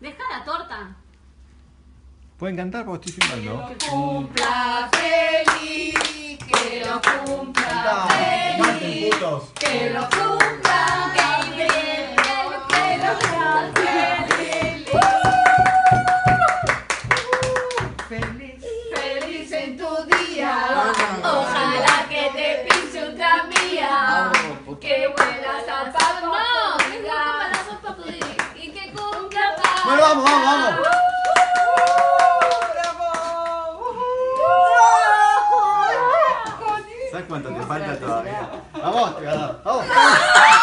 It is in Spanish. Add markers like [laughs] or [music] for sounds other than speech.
Deja la torta. Pueden cantar porque estoy filmando. Cumpla feliz, que lo cumpla feliz, putos. que lo cumpla feliz, que lo cumpla feliz. Feliz, feliz en tu día, ojalá que te pise un tranvía, que vuelas a No, que Paco, cumpla la sopa pudí. Y que cumpla paz. Bueno, vamos, vamos, vamos. ¿Sabes cuánto te falta todavía? Vamos, te. Vamos. [laughs]